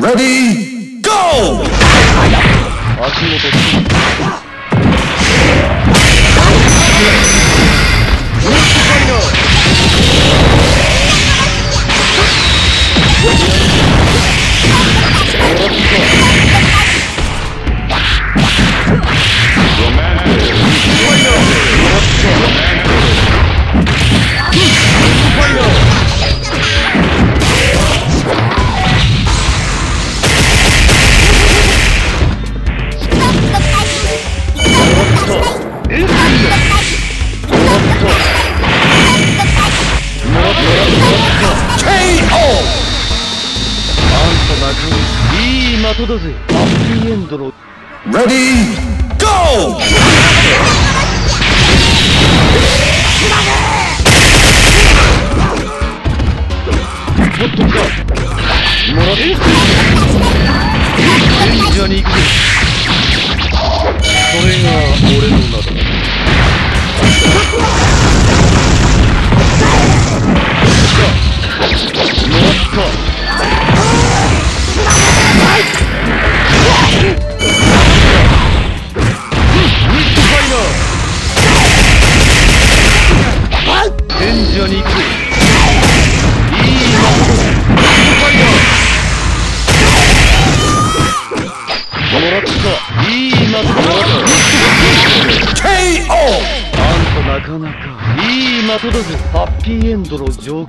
Ready, go! い。い的だぜ。ハッピーエンドの。Ready, go! もっと来たもらって忍者に行く。ぜそれが俺のなかなかいい的だぜハッピーエンドの状況。